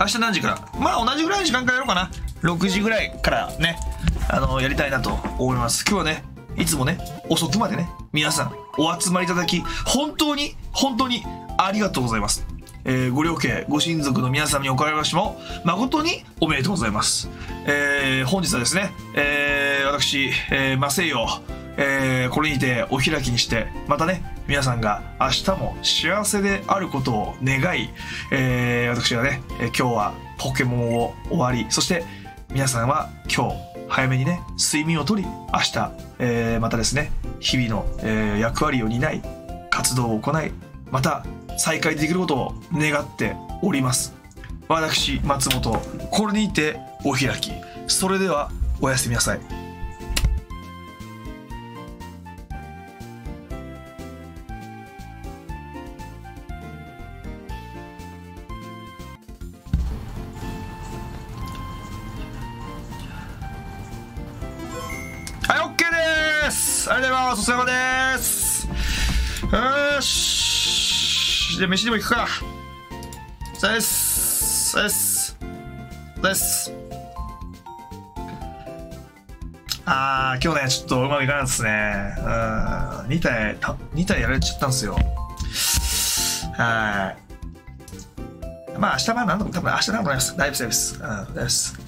明日何時から？まあ同じぐらいの時間からやろうかな。6時ぐらいからねあのやりたいなと思います。今日はねいつもね遅くまでね皆さんお集まりいただき本当に本当にありがとうございます。えーご両家ご親族の皆様におかれましても誠におめでとうございます、えー本日はですね、えー私、えー、マセイを、えーこれにてお開きにしてまたね皆さんが明日も幸せであることを願い、えー私はね、今日はポケモンを終わりそして皆さんは今日早めにね睡眠をとり明日、えーまたですね日々の、えー役割を担い活動を行いまた再開できることを願っております。私松本これにてお開き。それではおやすみなさい。はい、OK です。ありがとうございます。お疲れ様です。よーし。じゃあ飯でも行くか。さあです。さあです。さあです。あー今日ねちょっとうまくいかないですね。うん。2体た2体やられちゃったんですよ。はい。まあ明日は何度も多分明日何度もないです大丈夫です。大丈夫ですうん大丈夫です。